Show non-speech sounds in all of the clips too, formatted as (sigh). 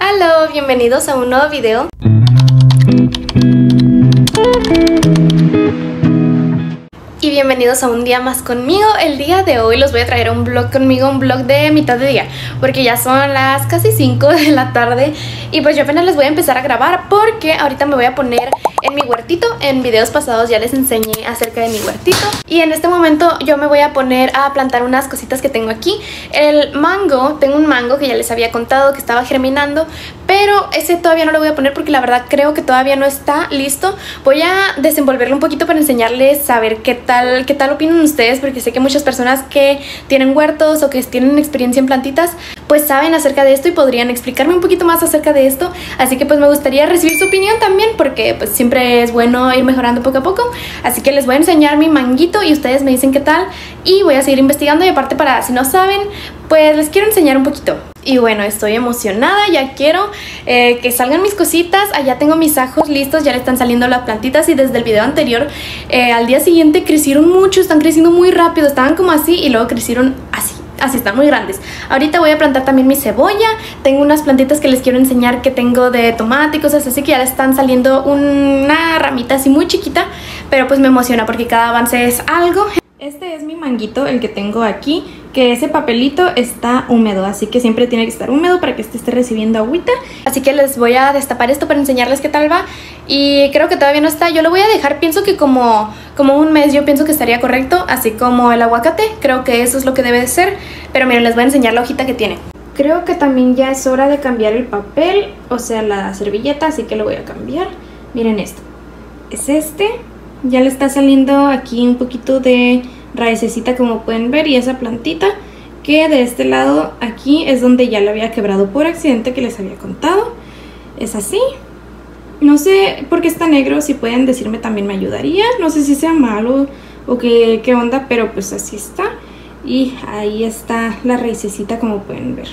Hola, bienvenidos a un nuevo video. Y bienvenidos a un día más conmigo. El día de hoy los voy a traer un vlog conmigo, un vlog de mitad de día, porque ya son las casi 5 de la tarde y pues yo apenas les voy a empezar a grabar porque ahorita me voy a poner en mi huertito. En videos pasados ya les enseñé acerca de mi huertito. Y en este momento yo me voy a poner a plantar unas cositas que tengo aquí. El mango, tengo un mango que ya les había contado que estaba germinando, pero ese todavía no lo voy a poner porque la verdad creo que todavía no está listo. Voy a desenvolverlo un poquito para enseñarles a ver qué tal, qué tal opinan ustedes, porque sé que muchas personas que tienen huertos o que tienen experiencia en plantitas, pues saben acerca de esto y podrían explicarme un poquito más acerca de esto. Así que pues me gustaría recibir su opinión también, porque pues siempre es bueno ir mejorando poco a poco. Así que les voy a enseñar mi manguito y ustedes me dicen qué tal. Y voy a seguir investigando y aparte para si no saben, pues les quiero enseñar un poquito. Y bueno, estoy emocionada, ya quiero eh, que salgan mis cositas. Allá tengo mis ajos listos, ya le están saliendo las plantitas y desde el video anterior eh, al día siguiente crecieron mucho, están creciendo muy rápido, estaban como así y luego crecieron así así están muy grandes. Ahorita voy a plantar también mi cebolla. Tengo unas plantitas que les quiero enseñar que tengo de tomate cosas así que ya están saliendo una ramita así muy chiquita, pero pues me emociona porque cada avance es algo. Este es mi manguito, el que tengo aquí, que ese papelito está húmedo, así que siempre tiene que estar húmedo para que este esté recibiendo agüita. Así que les voy a destapar esto para enseñarles qué tal va. Y creo que todavía no está, yo lo voy a dejar, pienso que como, como un mes yo pienso que estaría correcto, así como el aguacate, creo que eso es lo que debe de ser. Pero miren, les voy a enseñar la hojita que tiene. Creo que también ya es hora de cambiar el papel, o sea la servilleta, así que lo voy a cambiar. Miren esto, es este ya le está saliendo aquí un poquito de raicecita como pueden ver y esa plantita que de este lado aquí es donde ya le había quebrado por accidente que les había contado. Es así. No sé por qué está negro, si pueden decirme también me ayudaría. No sé si sea malo o qué, qué onda, pero pues así está. Y ahí está la raicecita como pueden ver.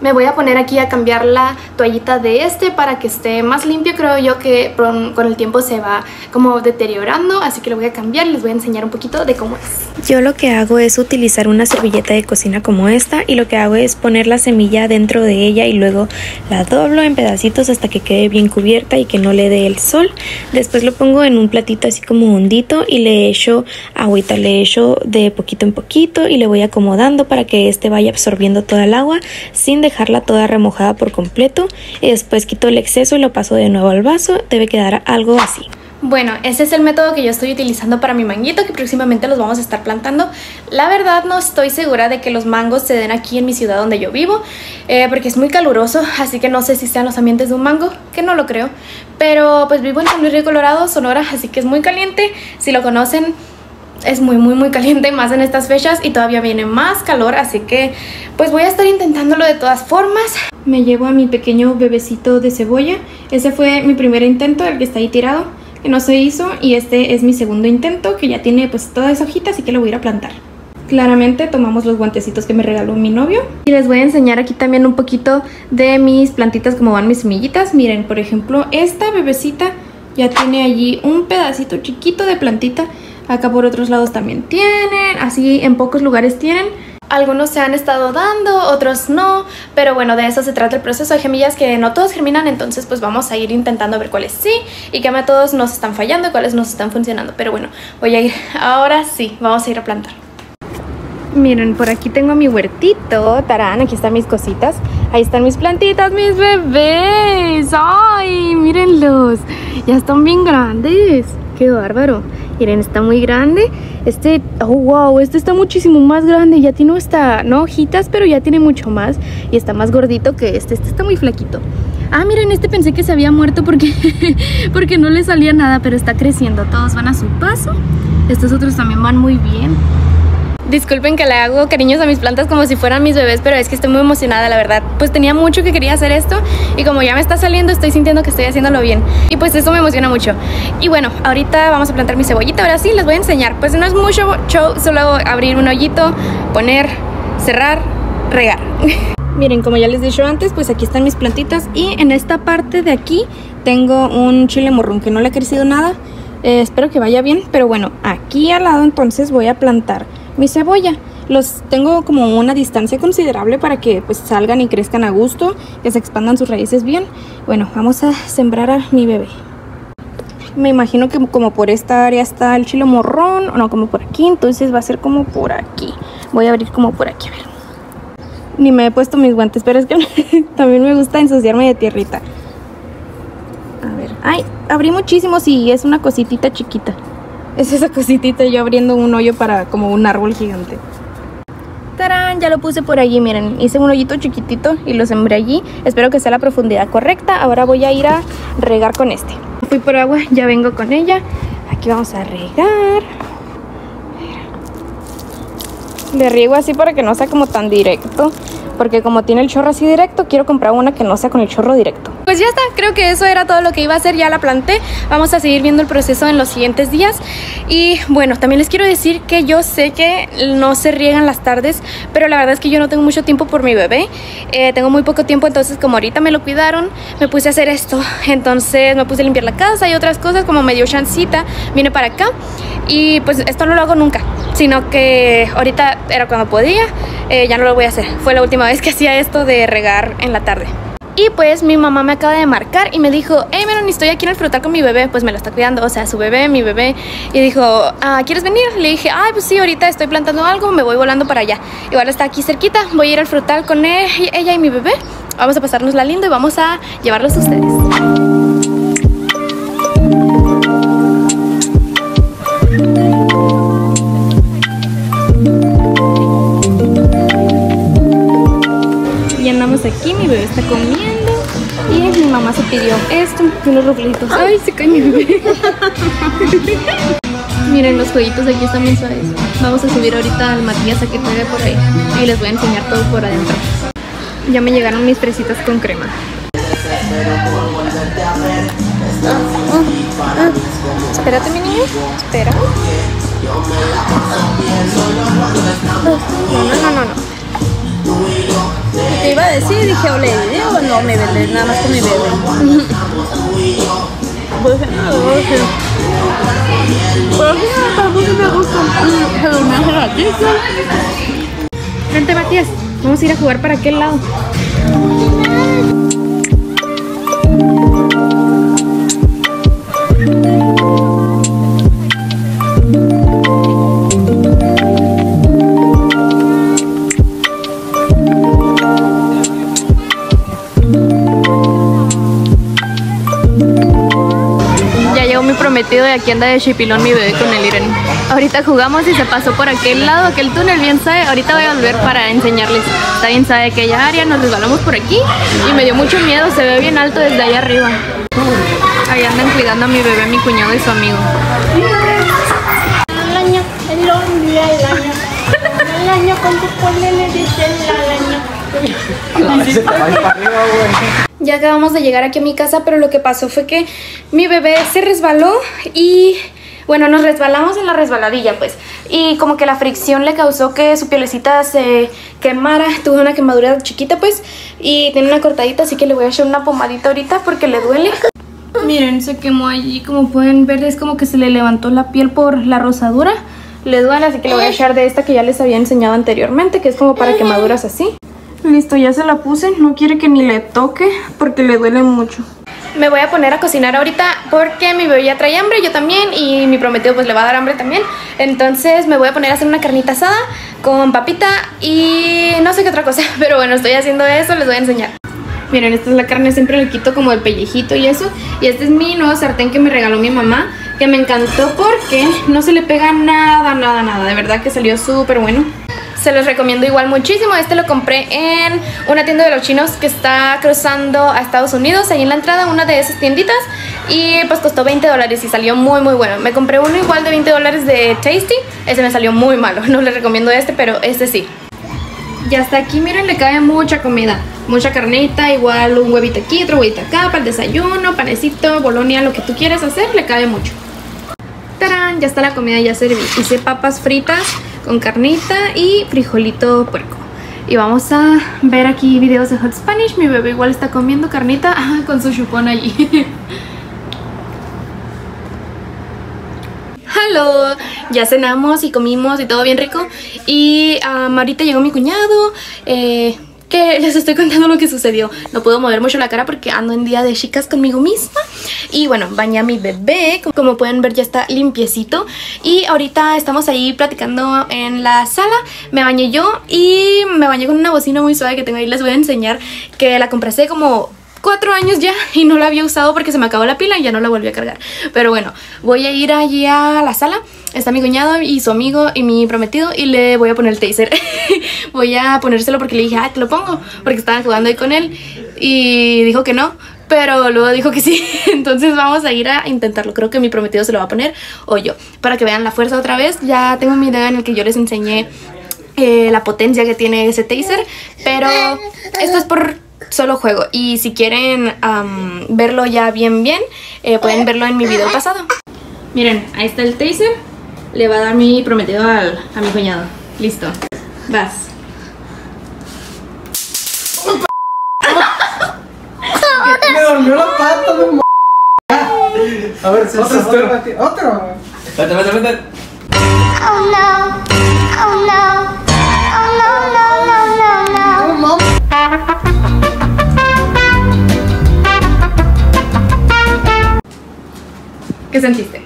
Me voy a poner aquí a cambiar la toallita de este para que esté más limpio. Creo yo que con el tiempo se va como deteriorando, así que lo voy a cambiar les voy a enseñar un poquito de cómo es. Yo lo que hago es utilizar una servilleta de cocina como esta y lo que hago es poner la semilla dentro de ella y luego la doblo en pedacitos hasta que quede bien cubierta y que no le dé el sol. Después lo pongo en un platito así como hondito y le echo agüita, le echo de poquito en poquito y le voy acomodando para que este vaya absorbiendo toda el agua sin dejarla toda remojada por completo y después quito el exceso y lo paso de nuevo al vaso, debe quedar algo así. Bueno, ese es el método que yo estoy utilizando para mi manguito que próximamente los vamos a estar plantando. La verdad no estoy segura de que los mangos se den aquí en mi ciudad donde yo vivo eh, porque es muy caluroso, así que no sé si sean los ambientes de un mango, que no lo creo. Pero pues vivo en San Luis Río Colorado, Sonora, así que es muy caliente. Si lo conocen, es muy muy muy caliente más en estas fechas y todavía viene más calor así que pues voy a estar intentándolo de todas formas. Me llevo a mi pequeño bebecito de cebolla. Ese fue mi primer intento el que está ahí tirado que no se hizo y este es mi segundo intento que ya tiene pues toda esa hojita así que lo voy a ir a plantar. Claramente tomamos los guantecitos que me regaló mi novio. Y les voy a enseñar aquí también un poquito de mis plantitas como van mis semillitas. Miren, por ejemplo, esta bebecita ya tiene allí un pedacito chiquito de plantita Acá por otros lados también tienen, así en pocos lugares tienen. Algunos se han estado dando, otros no, pero bueno, de eso se trata el proceso. Hay gemillas que no todos germinan, entonces pues vamos a ir intentando ver cuáles sí y qué métodos nos están fallando y cuáles nos están funcionando. Pero bueno, voy a ir, (laughs) ahora sí, vamos a ir a plantar. Miren, por aquí tengo mi huertito, tarán, aquí están mis cositas. Ahí están mis plantitas, mis bebés. ¡Ay, mírenlos! Ya están bien grandes. ¡Qué bárbaro! Miren, está muy grande. Este, oh wow, este está muchísimo más grande. Ya tiene hasta, no hojitas, pero ya tiene mucho más. Y está más gordito que este. Este está muy flaquito. Ah, miren, este pensé que se había muerto porque, (laughs) porque no le salía nada, pero está creciendo. Todos van a su paso. Estos otros también van muy bien. Disculpen que le hago cariños a mis plantas como si fueran mis bebés, pero es que estoy muy emocionada, la verdad. Pues tenía mucho que quería hacer esto y como ya me está saliendo, estoy sintiendo que estoy haciéndolo bien. Y pues eso me emociona mucho. Y bueno, ahorita vamos a plantar mi cebollita, ahora sí, les voy a enseñar. Pues no es mucho show, solo abrir un hoyito, poner, cerrar, regar. (laughs) Miren, como ya les he dicho antes, pues aquí están mis plantitas y en esta parte de aquí tengo un chile morrón que no le ha crecido nada. Eh, espero que vaya bien, pero bueno, aquí al lado entonces voy a plantar mi cebolla. Los tengo como una distancia considerable para que pues salgan y crezcan a gusto, que se expandan sus raíces bien. Bueno, vamos a sembrar a mi bebé. Me imagino que como por esta área está el chilo morrón, o no, como por aquí, entonces va a ser como por aquí. Voy a abrir como por aquí, a ver. Ni me he puesto mis guantes, pero es que (laughs) también me gusta ensuciarme de tierrita. A ver, ay, abrí muchísimo, sí, es una cositita chiquita. Es esa cositita yo abriendo un hoyo para como un árbol gigante. ¡Tarán! Ya lo puse por allí, miren, hice un hoyito chiquitito y lo sembré allí. Espero que sea la profundidad correcta. Ahora voy a ir a regar con este. Fui por agua, ya vengo con ella. Aquí vamos a regar. Le riego así para que no sea como tan directo. Porque como tiene el chorro así directo, quiero comprar una que no sea con el chorro directo. Pues ya está, creo que eso era todo lo que iba a hacer, ya la planté. Vamos a seguir viendo el proceso en los siguientes días. Y bueno, también les quiero decir que yo sé que no se riegan las tardes, pero la verdad es que yo no tengo mucho tiempo por mi bebé. Eh, tengo muy poco tiempo, entonces como ahorita me lo cuidaron, me puse a hacer esto. Entonces me puse a limpiar la casa y otras cosas, como medio chancita, vine para acá. Y pues esto no lo hago nunca, sino que ahorita era cuando podía, eh, ya no lo voy a hacer. Fue la última vez que hacía esto de regar en la tarde. Y pues mi mamá me acaba de marcar y me dijo, hey Melanie, estoy aquí en el frutal con mi bebé, pues me lo está cuidando, o sea, su bebé, mi bebé. Y dijo, ah, ¿quieres venir? Le dije, ay, pues sí, ahorita estoy plantando algo, me voy volando para allá. Igual está aquí cerquita, voy a ir al frutal con él, ella y mi bebé. Vamos a pasarnos la lindo y vamos a llevarlos a ustedes. Está comiendo y mi mamá se pidió esto y unos ruflitos. Ay, se cae mi bebé. (laughs) Miren, los jueguitos de aquí están bien suaves. Vamos a subir ahorita al Matías a que juegue por ahí y les voy a enseñar todo por adentro. Ya me llegaron mis fresitas con crema. Espérate, mi niño. Espera. No, no, no, no. no. Te iba a decir, dije, o le video o no me vende, nada más con mi bebé. Pues. Pero me gusta. Vente, Matías. Vamos a ir a jugar para aquel lado. Y aquí anda de chipilón mi bebé con el Irene. Ahorita jugamos y se pasó por aquel lado, aquel túnel, bien sabe. Ahorita voy a volver para enseñarles. Está bien sabe aquella área, nos resbalamos por aquí y me dio mucho miedo, se ve bien alto desde ahí arriba. Ahí andan cuidando a mi bebé, mi cuñado y su amigo. El año, el hombre, el año. El año con tu pueblo le dicen el año. Ya acabamos de llegar aquí a mi casa, pero lo que pasó fue que mi bebé se resbaló y bueno, nos resbalamos en la resbaladilla, pues. Y como que la fricción le causó que su pielecita se quemara. Tuvo una quemadura chiquita, pues. Y tiene una cortadita, así que le voy a echar una pomadita ahorita porque le duele. Miren, se quemó allí. Como pueden ver, es como que se le levantó la piel por la rosadura. Le duele, así que le voy a echar de esta que ya les había enseñado anteriormente, que es como para quemaduras así. Listo, ya se la puse. No quiere que ni le toque porque le duele mucho. Me voy a poner a cocinar ahorita porque mi bebé ya trae hambre, yo también, y mi prometido pues le va a dar hambre también. Entonces me voy a poner a hacer una carnita asada con papita y no sé qué otra cosa, (laughs) pero bueno, estoy haciendo eso, les voy a enseñar. Miren, esta es la carne, siempre le quito como el pellejito y eso. Y este es mi nuevo sartén que me regaló mi mamá, que me encantó porque no se le pega nada, nada, nada. De verdad que salió súper bueno. Se los recomiendo igual muchísimo. Este lo compré en una tienda de los chinos que está cruzando a Estados Unidos. Ahí en la entrada, una de esas tienditas. Y pues costó 20 dólares y salió muy muy bueno. Me compré uno igual de 20 dólares de Tasty. Ese me salió muy malo. (laughs) No les recomiendo este, pero este sí. Y hasta aquí, miren, le cabe mucha comida. Mucha carnita, igual un huevito aquí, otro huevito acá, para el desayuno, panecito, bolonia, lo que tú quieras hacer, le cabe mucho. ¡Tarán! Ya está la comida, ya serví. Hice papas fritas con carnita y frijolito puerco. Y vamos a ver aquí videos de Hot Spanish. Mi bebé igual está comiendo carnita (laughs) ah, con su chupón allí. luego (laughs) ya cenamos y comimos y todo bien rico. Y um, ahorita llegó mi cuñado. Eh, que les estoy contando lo que sucedió. No puedo mover mucho la cara porque ando en día de chicas conmigo misma. Y bueno, bañé a mi bebé. Como pueden ver ya está limpiecito. Y ahorita estamos ahí platicando en la sala. Me bañé yo y me bañé con una bocina muy suave que tengo ahí. Les voy a enseñar que la compré hace como cuatro años ya y no la había usado porque se me acabó la pila y ya no la volví a cargar. Pero bueno, voy a ir allí a la sala. Está mi cuñado y su amigo y mi prometido y le voy a poner el taser. (laughs) voy a ponérselo porque le dije, ah, te lo pongo, porque estaban jugando ahí con él y dijo que no. Pero luego dijo que sí, (laughs) entonces vamos a ir a intentarlo. Creo que mi prometido se lo va a poner o yo, para que vean la fuerza otra vez. Ya tengo un video en el que yo les enseñé eh, la potencia que tiene ese taser, pero esto es por solo juego. Y si quieren um, verlo ya bien bien, eh, pueden verlo en mi video pasado. Miren, ahí está el taser. Le va a dar mi prometido al, a mi cuñado. Listo. Vas. Me dormió la pata, mi m. A ver, otro, otro, otro. Vete, vete, vete. Oh no. ¿Qué sentiste?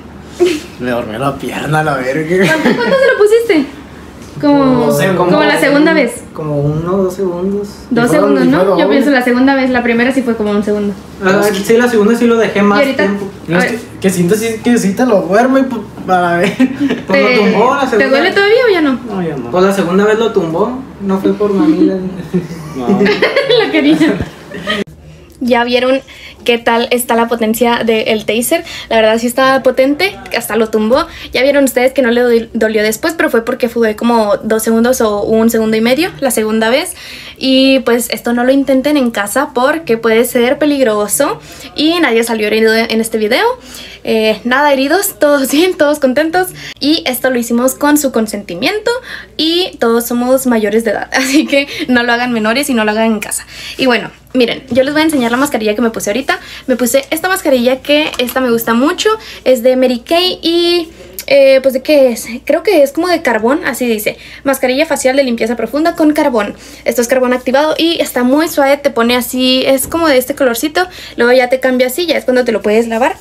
Me dormió la pierna, la verga. ¿Cuánto, cuánto se lo pusiste? Como, No sé, como, la segunda vez. Como uno o dos segundos. Dos segundos, ¿no? Yo pienso la segunda vez, la primera sí fue como un segundo. Ah, sí, la segunda sí lo dejé más ¿Y ahorita? tiempo. No, es A ver. que, que siento así que sí te lo duermo y pues, para ver. (laughs) Pues lo tumbó la ¿Te duele vez. todavía o ya no? No, ya no. Pues la segunda vez lo tumbó. No fue por mamila. (laughs) No. (laughs) la quería. Ya vieron qué tal está la potencia del taser. La verdad sí está potente, hasta lo tumbó. Ya vieron ustedes que no le do- dolió después, pero fue porque fue como dos segundos o un segundo y medio la segunda vez. Y pues esto no lo intenten en casa porque puede ser peligroso y nadie salió herido en este video. Eh, nada heridos, (laughs) todos bien, todos contentos. Y esto lo hicimos con su consentimiento y todos somos mayores de edad. (laughs) Así que no lo hagan menores y no lo hagan en casa. Y bueno, miren, yo les voy a enseñar la mascarilla que me puse ahorita. Me puse esta mascarilla que esta me gusta mucho. Es de Mary Kay y... eh, pues de qué es, creo que es como de carbón, así dice, mascarilla facial de limpieza profunda con carbón. Esto es carbón activado y está muy suave, te pone así, es como de este colorcito, luego ya te cambia así, ya es cuando te lo puedes lavar.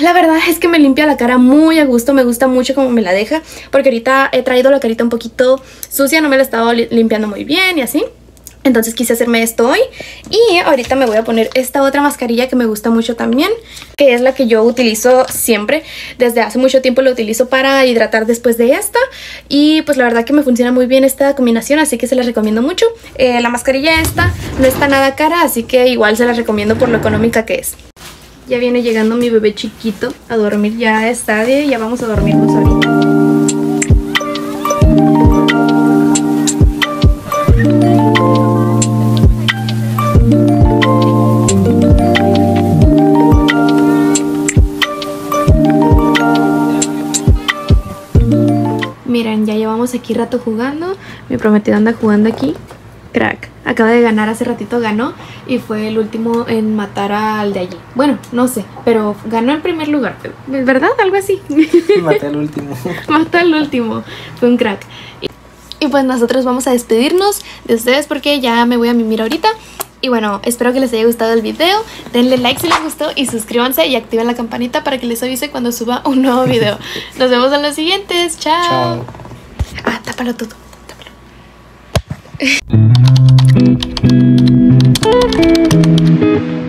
La verdad es que me limpia la cara muy a gusto, me gusta mucho como me la deja, porque ahorita he traído la carita un poquito sucia, no me la he estado li- limpiando muy bien y así. Entonces quise hacerme esto hoy y ahorita me voy a poner esta otra mascarilla que me gusta mucho también, que es la que yo utilizo siempre. Desde hace mucho tiempo la utilizo para hidratar después de esta y pues la verdad que me funciona muy bien esta combinación, así que se las recomiendo mucho. Eh, la mascarilla esta no está nada cara, así que igual se las recomiendo por lo económica que es. Ya viene llegando mi bebé chiquito a dormir, ya es tarde, ya vamos a dormirnos ahorita. Aquí rato jugando. Mi prometido anda jugando aquí. Crack. Acaba de ganar, hace ratito ganó. Y fue el último en matar al de allí. Bueno, no sé, pero ganó en primer lugar. ¿Verdad? Algo así. Maté al último. (laughs) Mató al último. Fue un crack. Y, y pues nosotros vamos a despedirnos de ustedes porque ya me voy a mimir ahorita. Y bueno, espero que les haya gustado el video. Denle like si les gustó y suscríbanse y activen la campanita para que les avise cuando suba un nuevo video. (laughs) Nos vemos en los siguientes. Chao. Chao. Ah, tápalo todo. Tápalo. (laughs)